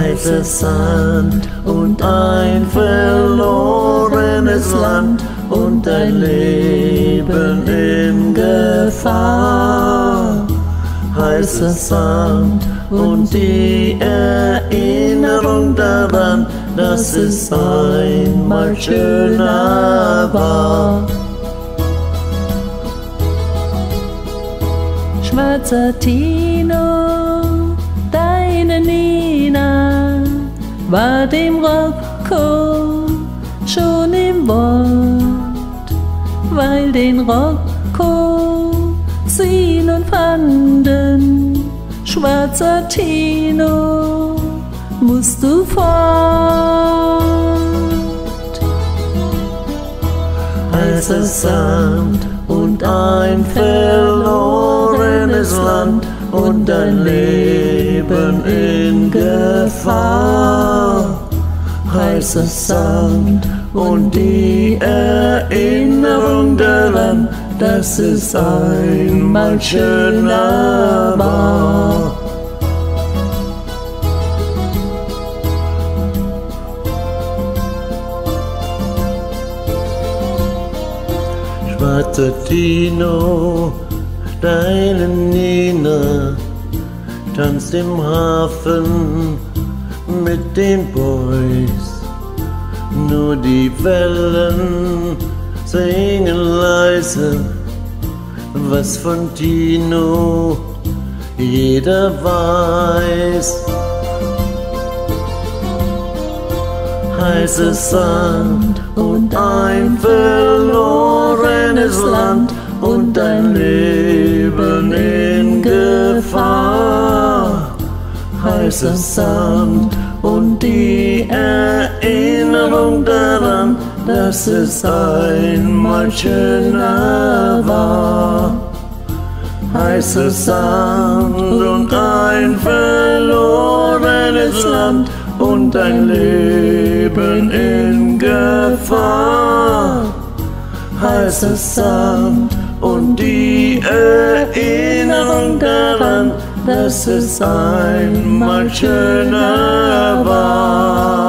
heißes Sand und ein verlorenes Land und ein Leben in Gefahr. Heißer Sand und die Erinnerung daran, dass es einmal schöner war. Schwarzer Tino, deine Nina war dem Rocco schon im Wort, weil den Rocco sie nun fanden. Schwarzer Tino, musst du fort. Heißer Sand und ein verlorenes Land und ein Leben in Gefahr. Heißer Sand und die Erinnerung daran, dass es einmal schöner war. Schwarzer Tino, deine Nina tanzt im Hafen mit den Boys. Nur die Wellen singen leise, was von Tino jeder weiß. Heißes Sand und ein verlorenes Land und ein Leben Heißer Sand und die Erinnerung daran, dass es einmal schöner war. Heißer Sand und ein verlorenes Land und ein Leben in Gefahr. Heißer Sand und die Erinnerung daran, dass es einmal schöner war.